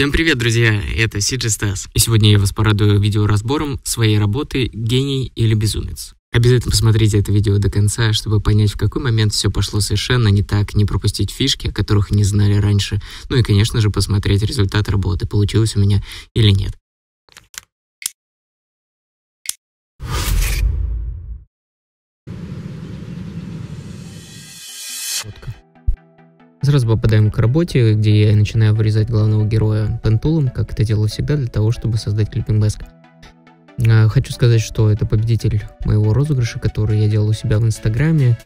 Всем привет, друзья! Это Сиджи Стас. И сегодня я вас порадую видеоразбором своей работы «Гений или безумец». Обязательно посмотрите это видео до конца, чтобы понять, в какой момент все пошло совершенно не так, не пропустить фишки, о которых не знали раньше, ну и, конечно же, посмотреть результат работы, получилось у меня или нет. Сразу попадаем к работе, где я начинаю вырезать главного героя пентулом, как это делаю всегда, для того, чтобы создать клиппинг маск. А, хочу сказать, что это победитель моего розыгрыша, который я делал у себя в Инстаграме.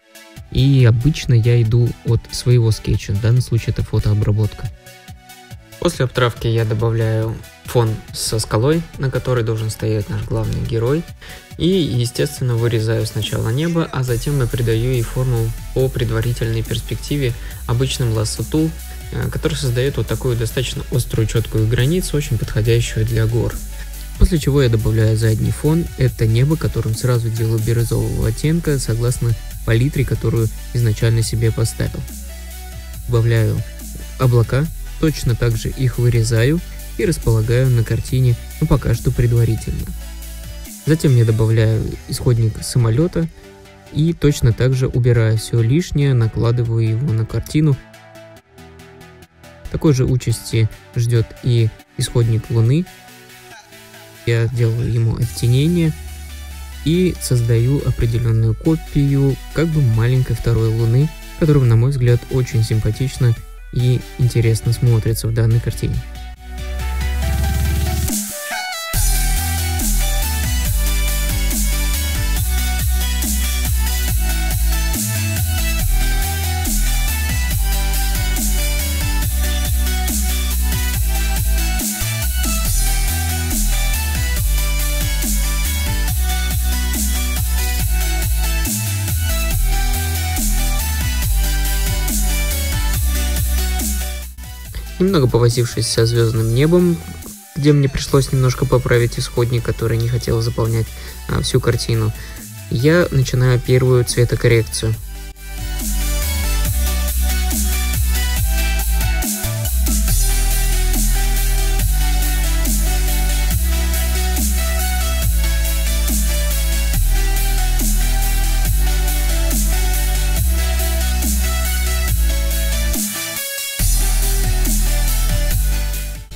И обычно я иду от своего скетча, в данном случае это фотообработка. После обтравки я добавляю фон со скалой, на которой должен стоять наш главный герой. И, естественно, вырезаю сначала небо, а затем я придаю ей форму по предварительной перспективе обычным лассо тул, э, который создает вот такую достаточно острую четкую границу, очень подходящую для гор. После чего я добавляю задний фон, это небо, которым сразу делаю бирюзового оттенка, согласно палитре, которую изначально себе поставил. Добавляю облака, Точно так же их вырезаю и располагаю на картине, но пока что предварительно. Затем я добавляю исходник самолета и точно так же убираю все лишнее, накладываю его на картину. Такой же участи ждет и исходник Луны. Я делаю ему оттенение и создаю определенную копию как бы маленькой второй Луны, которая, на мой взгляд, очень симпатично и интересно смотрится в данной картине. Немного повозившись со звездным небом, где мне пришлось немножко поправить исходник, который не хотел заполнять а, всю картину, я начинаю первую цветокоррекцию.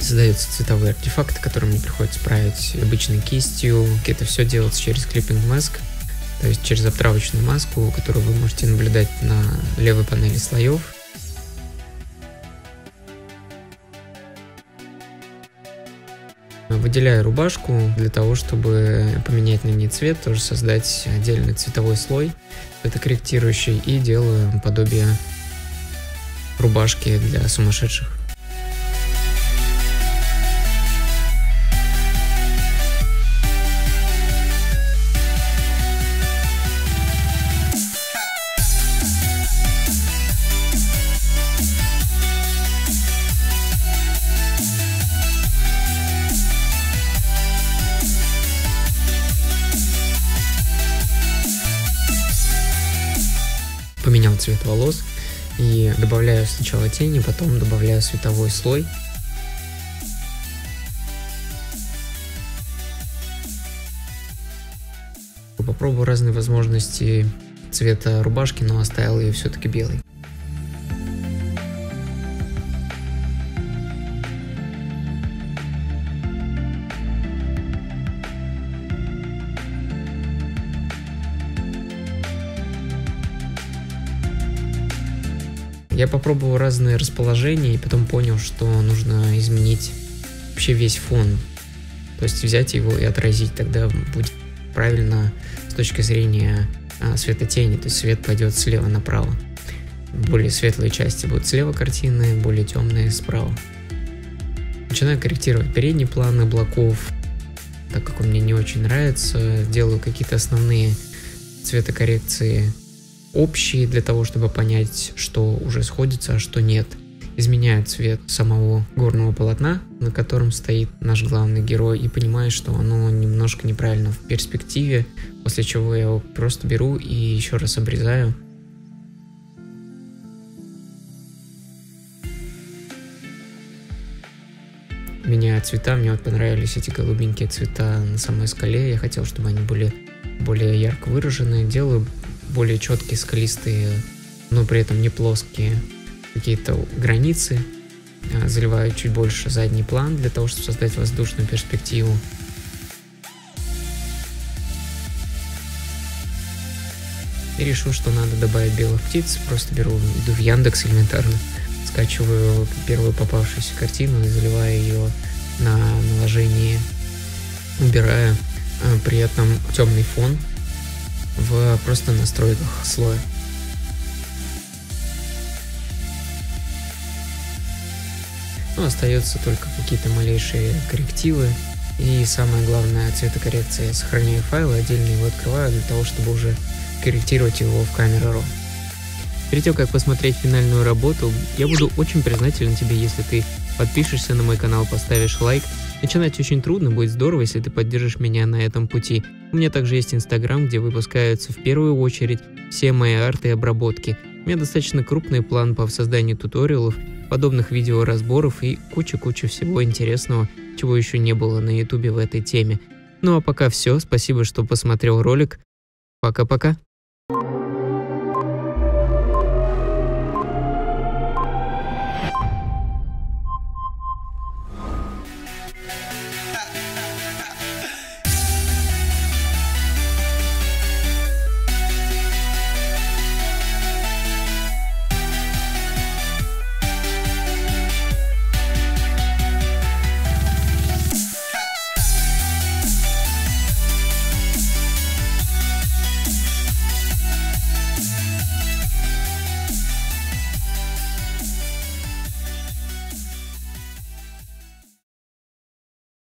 Создаются цветовые артефакты, которые мне приходится править обычной кистью. Это все делается через клиппинг маск, то есть через обтравочную маску, которую вы можете наблюдать на левой панели слоев. Выделяю рубашку для того, чтобы поменять на ней цвет, тоже создать отдельный цветовой слой, это корректирующий, и делаю подобие рубашки для сумасшедших. Цвет волос и добавляю сначала тени, потом добавляю световой слой. Попробую разные возможности цвета рубашки, но оставил ее все-таки белой. Я попробовал разные расположения и потом понял, что нужно изменить вообще весь фон. То есть взять его и отразить, тогда будет правильно с точки зрения а, светотени, то есть свет пойдет слева направо. Более светлые части будут слева картины, более темные справа. Начинаю корректировать передний план облаков, так как он мне не очень нравится. Делаю какие-то основные цветокоррекции общие для того, чтобы понять, что уже сходится, а что нет. Изменяю цвет самого горного полотна, на котором стоит наш главный герой, и понимаю, что оно немножко неправильно в перспективе, после чего я его просто беру и еще раз обрезаю. меняю цвета. Мне вот понравились эти голубенькие цвета на самой скале. Я хотел, чтобы они были более ярко выраженные. Делаю более четкие, скалистые, но при этом не плоские какие-то границы. А, заливаю чуть больше задний план для того, чтобы создать воздушную перспективу. И решил, что надо добавить белых птиц. Просто беру, иду в Яндекс элементарно, скачиваю первую попавшуюся картину и заливаю ее на наложение, убирая а, при этом темный фон в просто настройках слоя. Ну, остается только какие-то малейшие коррективы. И самое главное, цветокоррекция. Я сохраняю файлы, отдельно его открываю для того, чтобы уже корректировать его в камеру RAW. Перед тем, как посмотреть финальную работу, я буду очень признателен тебе, если ты подпишешься на мой канал, поставишь лайк. Начинать очень трудно, будет здорово, если ты поддержишь меня на этом пути. У меня также есть Инстаграм, где выпускаются в первую очередь все мои арты и обработки. У меня достаточно крупный план по созданию туториалов, подобных видеоразборов и куча-куча всего интересного, чего еще не было на ютубе в этой теме. Ну а пока все, спасибо, что посмотрел ролик. Пока-пока.